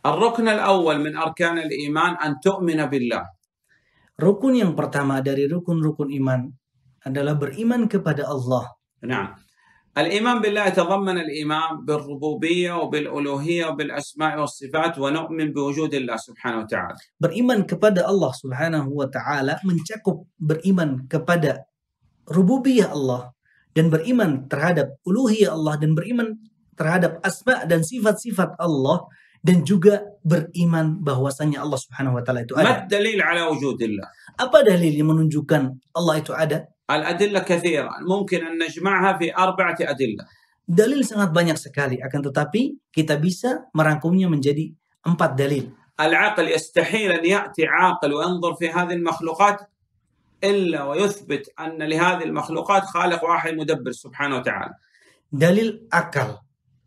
الركن الأول من أركان الإيمان أن تؤمن بالله. ركن yang pertama dari ركن ركن إيمان adalah beriman kepada Allah. نعم. الإيمان بالله يتضمن الإيمان بالربوبية وبالألوهية وبالأسماء والصفات ونؤمن بوجود الله سبحانه وتعالى. beriman كبدا الله سبحانه وتعالى من mencakup beriman كبدا ربوبية الله dan beriman terhadap uluhiyah Allah dan beriman terhadap asma dan sifat-sifat Allah dan juga beriman bahwasanya Allah Subhanahu wa taala itu ما ada. الدليل على وجود الله Apa dalil yang menunjukkan Allah itu ada? الأدلة كثيرة ممكن أن نجمعها في أربعة أدلة Dalil sangat banyak sekali, akan tetapi kita bisa merangkumnya menjadi empat dalil. العقل يستحيل أن يأتي عاقل وينظر في هذه المخلوقات إلا ويثبت أن لهذه المخلوقات خالق واحد مدبر سبحانه وتعالى Dalil akal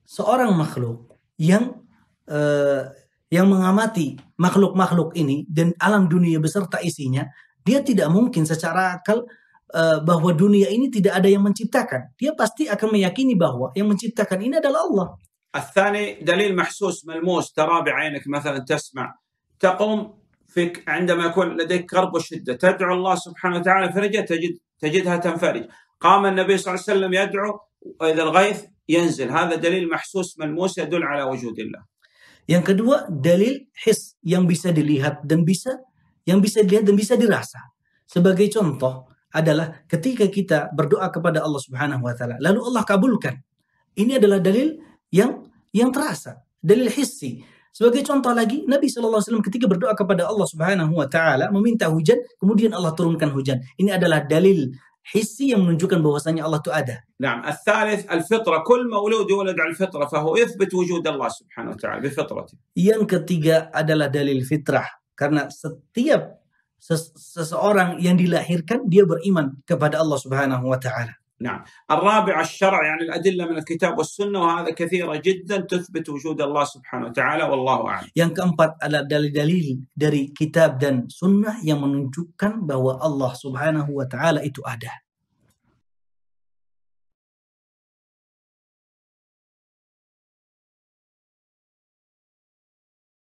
seorang makhluk yang eh, yang mengamati makhluk-makhluk ini dan alam dunia beserta isinya, dia tidak mungkin secara akal eh, bahwa dunia ini tidak ada yang menciptakan. Dia pasti akan meyakini bahwa yang menciptakan ini adalah Allah. الثاني دليل محسوس ملموس ترى بعينك مثلا تسمع تقوم فيك عندما يكون لديك كرب وشدة تدعو الله سبحانه وتعالى فرجة تجد تجدها تنفرج قام النبي صلى الله عليه وسلم يدعو وإذا الغيث ينزل هذا دليل محسوس ملموس يدل على وجود الله Yang kedua, dalil his yang bisa dilihat dan bisa yang bisa dilihat dan bisa dirasa. Sebagai contoh adalah ketika kita berdoa kepada Allah Subhanahu wa taala, lalu Allah kabulkan. Ini adalah dalil yang yang terasa, dalil hissi. Sebagai contoh lagi, Nabi SAW ketika berdoa kepada Allah Subhanahu wa taala meminta hujan, kemudian Allah turunkan hujan. Ini adalah dalil hissi yang menunjukkan bahwasanya Allah itu ada. نعم الثالث الفطرة كل مولود يولد على الفطرة فهو يثبت وجود الله سبحانه وتعالى بفطرته Yang ketiga adalah dalil fitrah. Karena setiap ses- seseorang yang dilahirkan, dia beriman kepada Allah Subhanahu wa Ta'ala. نعم الرابع الشرع يعني الأدلة من الكتاب والسنة وهذا كثيرة جدا تثبت وجود الله سبحانه وتعالى والله أعلم Yang keempat adalah dalil-dalil dari kitab dan sunnah yang menunjukkan bahwa Allah Subhanahu wa Ta'ala itu ada.